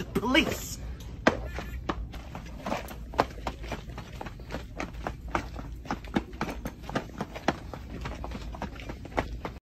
the police.